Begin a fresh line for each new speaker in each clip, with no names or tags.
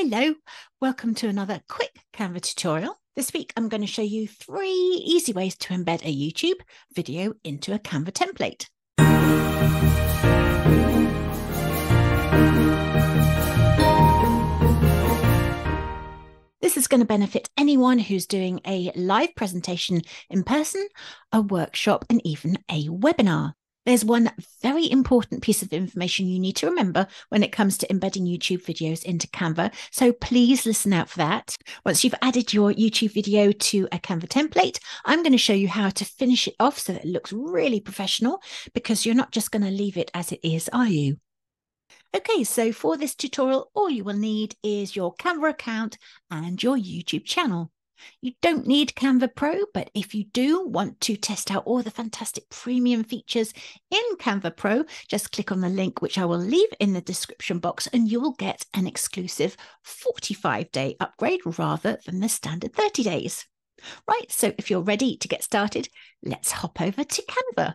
Hello, welcome to another quick Canva tutorial. This week I'm going to show you three easy ways to embed a YouTube video into a Canva template. This is going to benefit anyone who's doing a live presentation in person, a workshop, and even a webinar. There's one very important piece of information you need to remember when it comes to embedding YouTube videos into Canva. So please listen out for that. Once you've added your YouTube video to a Canva template, I'm going to show you how to finish it off so that it looks really professional because you're not just going to leave it as it is, are you? Okay, so for this tutorial, all you will need is your Canva account and your YouTube channel. You don't need Canva Pro, but if you do want to test out all the fantastic premium features in Canva Pro, just click on the link, which I will leave in the description box, and you will get an exclusive 45 day upgrade rather than the standard 30 days. Right, so if you're ready to get started, let's hop over to Canva.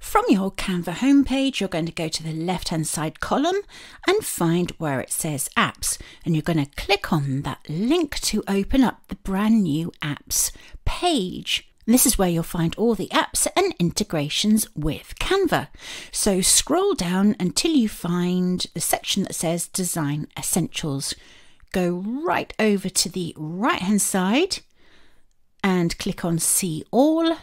From your Canva homepage, you're going to go to the left hand side column and find where it says apps. And you're going to click on that link to open up the brand new apps page. This is where you'll find all the apps and integrations with Canva. So scroll down until you find the section that says Design Essentials. Go right over to the right hand side and click on See All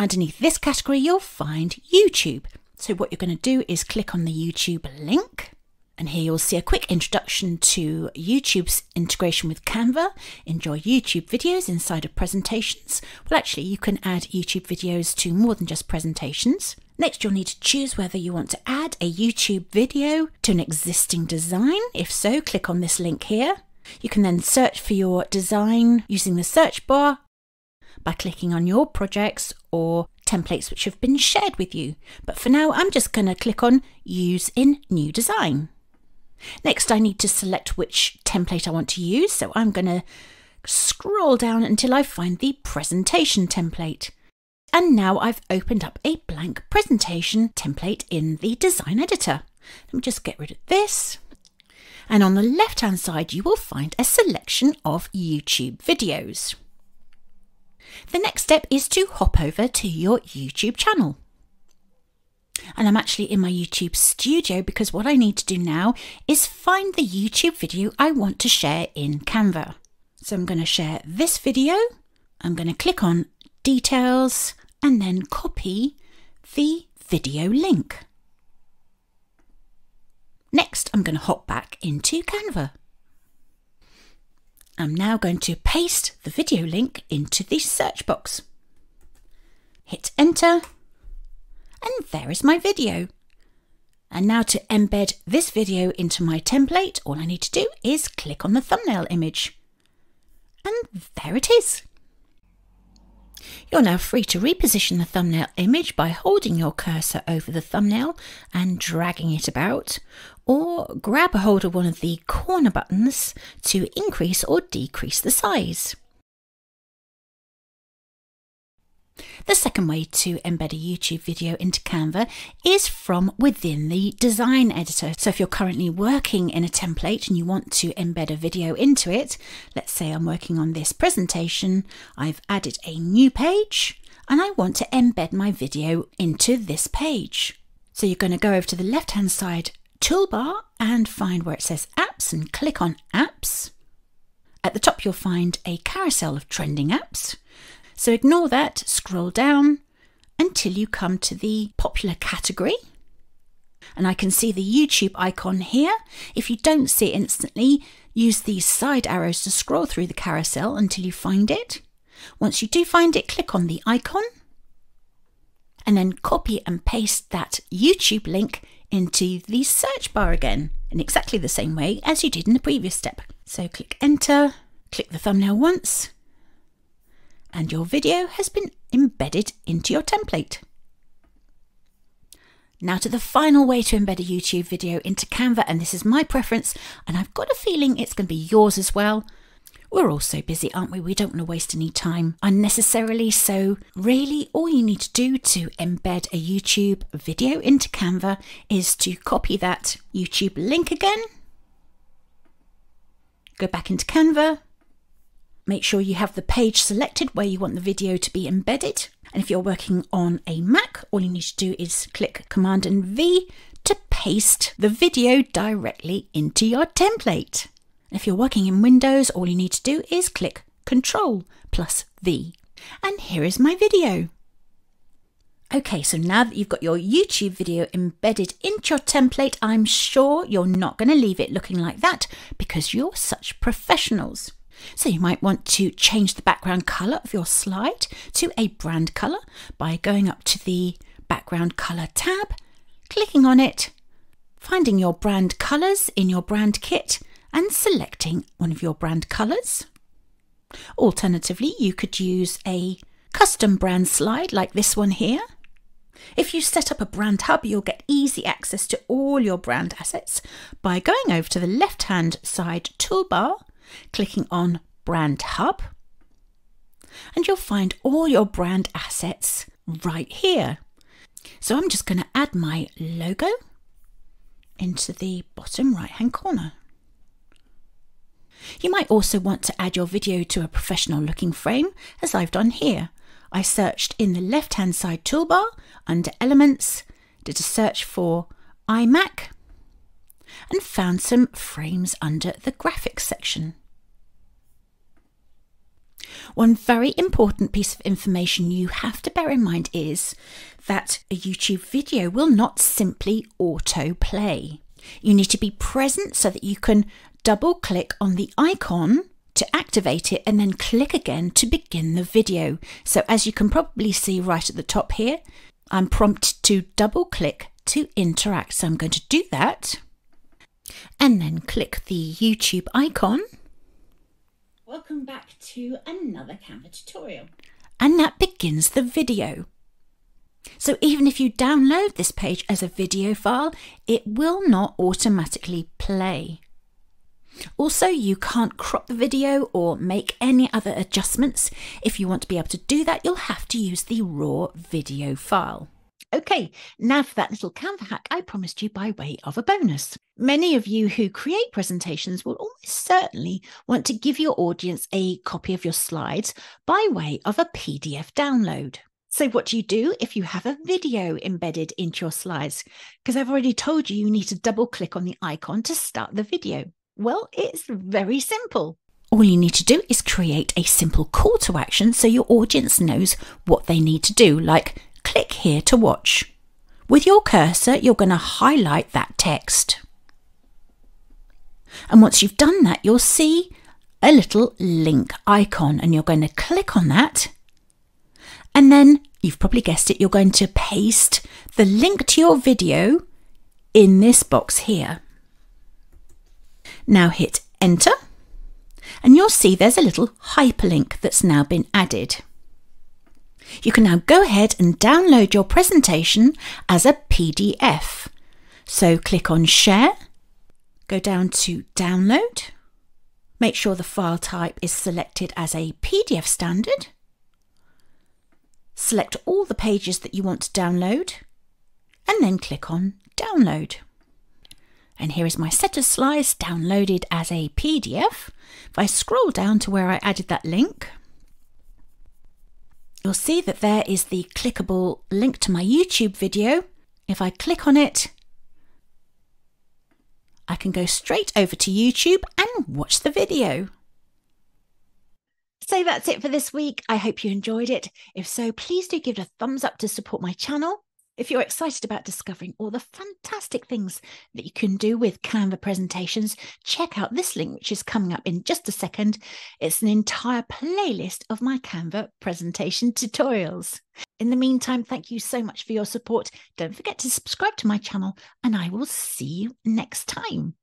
Underneath this category, you'll find YouTube. So what you're going to do is click on the YouTube link. And here you'll see a quick introduction to YouTube's integration with Canva. Enjoy YouTube videos inside of presentations. Well, actually, you can add YouTube videos to more than just presentations. Next, you'll need to choose whether you want to add a YouTube video to an existing design. If so, click on this link here. You can then search for your design using the search bar by clicking on your projects or templates which have been shared with you. But for now, I'm just going to click on Use in New Design. Next, I need to select which template I want to use. So I'm going to scroll down until I find the presentation template. And now I've opened up a blank presentation template in the design editor. Let me just get rid of this. And on the left hand side, you will find a selection of YouTube videos. The next step is to hop over to your YouTube channel. And I'm actually in my YouTube studio because what I need to do now is find the YouTube video I want to share in Canva. So I'm going to share this video. I'm going to click on details and then copy the video link. Next, I'm going to hop back into Canva. I'm now going to paste the video link into the search box. Hit enter and there is my video. And now to embed this video into my template, all I need to do is click on the thumbnail image. And there it is. You're now free to reposition the thumbnail image by holding your cursor over the thumbnail and dragging it about, or grab a hold of one of the corner buttons to increase or decrease the size. The second way to embed a YouTube video into Canva is from within the design editor. So if you're currently working in a template and you want to embed a video into it, let's say I'm working on this presentation, I've added a new page and I want to embed my video into this page. So you're going to go over to the left hand side toolbar and find where it says apps and click on apps. At the top you'll find a carousel of trending apps. So ignore that, scroll down until you come to the popular category. And I can see the YouTube icon here. If you don't see it instantly, use these side arrows to scroll through the carousel until you find it. Once you do find it, click on the icon and then copy and paste that YouTube link into the search bar again in exactly the same way as you did in the previous step. So click enter, click the thumbnail once, and your video has been embedded into your template. Now to the final way to embed a YouTube video into Canva, and this is my preference, and I've got a feeling it's going to be yours as well. We're all so busy, aren't we? We don't want to waste any time unnecessarily. So, really, all you need to do to embed a YouTube video into Canva is to copy that YouTube link again Go back into Canva. Make sure you have the page selected where you want the video to be embedded. And if you're working on a Mac, all you need to do is click Command and V to paste the video directly into your template. If you're working in Windows, all you need to do is click Control plus V. And here is my video. Okay, so now that you've got your YouTube video embedded into your template, I'm sure you're not going to leave it looking like that because you're such professionals. So you might want to change the background colour of your slide to a brand colour by going up to the background colour tab, clicking on it, finding your brand colours in your brand kit and selecting one of your brand colours. Alternatively, you could use a custom brand slide like this one here. If you set up a brand hub, you'll get easy access to all your brand assets by going over to the left hand side toolbar, clicking on Brand Hub, and you'll find all your brand assets right here. So I'm just going to add my logo into the bottom right hand corner. You might also want to add your video to a professional looking frame, as I've done here. I searched in the left hand side toolbar under Elements, did a search for iMac, and found some frames under the graphics section. One very important piece of information you have to bear in mind is that a YouTube video will not simply autoplay. You need to be present so that you can double click on the icon to activate it and then click again to begin the video. So as you can probably see right at the top here, I'm prompted to double click to interact. So I'm going to do that and then click the YouTube icon. Welcome back to another Canva tutorial. And that begins the video. So even if you download this page as a video file, it will not automatically play. Also, you can't crop the video or make any other adjustments. If you want to be able to do that, you'll have to use the raw video file. Okay, now for that little Canva hack I promised you by way of a bonus. Many of you who create presentations will almost certainly want to give your audience a copy of your slides by way of a PDF download. So, what do you do if you have a video embedded into your slides? Because I've already told you you need to double click on the icon to start the video. Well, it's very simple. All you need to do is create a simple call to action so your audience knows what they need to do, like click here to watch. With your cursor, you're going to highlight that text. And once you've done that, you'll see a little link icon and you're going to click on that. And then you've probably guessed it, you're going to paste the link to your video in this box here. Now hit enter and you'll see there's a little hyperlink that's now been added. You can now go ahead and download your presentation as a PDF. So click on share, go down to download, make sure the file type is selected as a PDF standard, select all the pages that you want to download and then click on download. And here is my set of slides downloaded as a PDF. If I scroll down to where I added that link, you'll see that there is the clickable link to my YouTube video. If I click on it, I can go straight over to YouTube and watch the video. So that's it for this week. I hope you enjoyed it. If so, please do give it a thumbs up to support my channel. If you're excited about discovering all the fantastic things that you can do with Canva presentations, check out this link, which is coming up in just a second. It's an entire playlist of my Canva presentation tutorials. In the meantime, thank you so much for your support. Don't forget to subscribe to my channel, and I will see you next time.